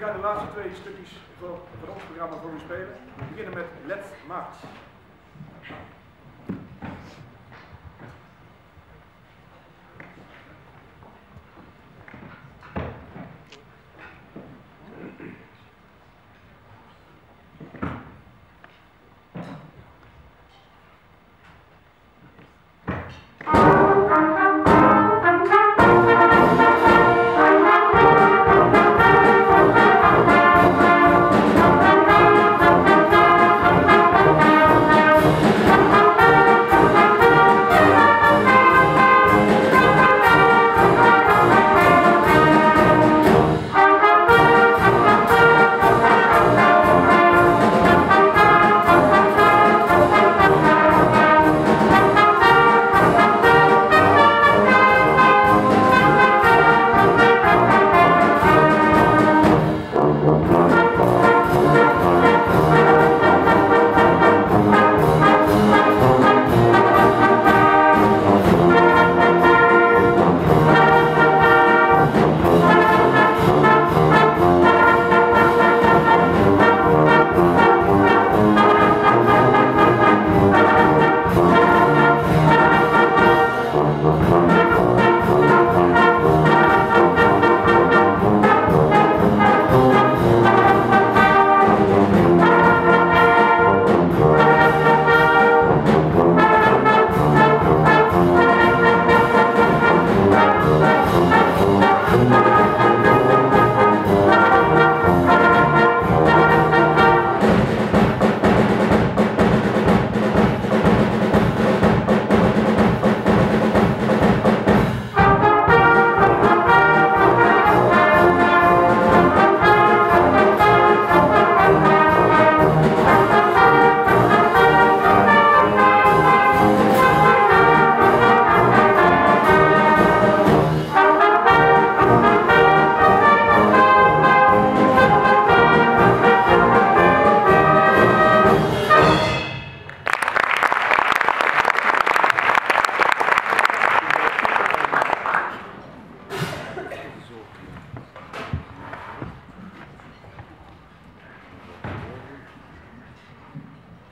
gaan de laatste twee stukjes voor ons programma voor u spelen. We beginnen met Let's March.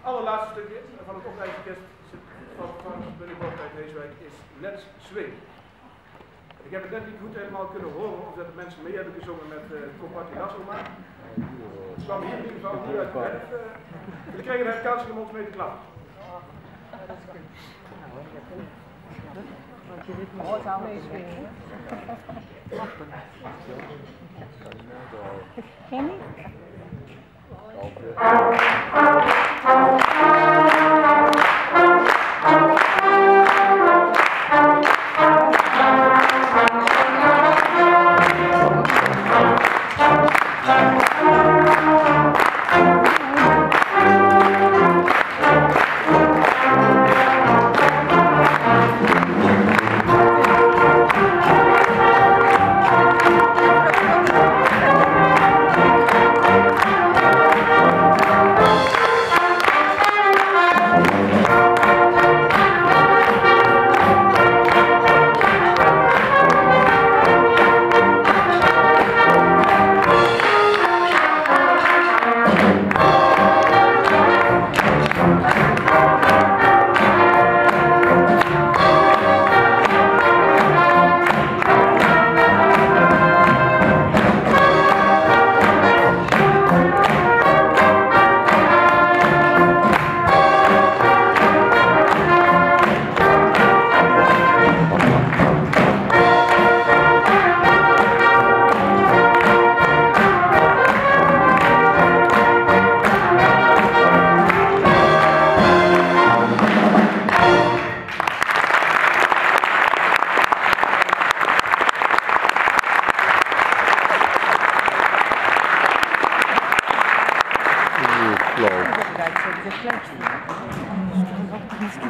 Allerlaatste stukje van het opleidingsorkest van, van Willy Bochtheid Heeswijk is Let's Swing. Ik heb het net niet goed helemaal kunnen horen of dat de mensen mee hebben gezongen met uh, Compati Nassoma. Het kwam hier in ieder geval niet uit het uh, Jullie kregen de kans om ons mee te klappen. Want je dit moet zou meespelen. Kenny? Je y a plein.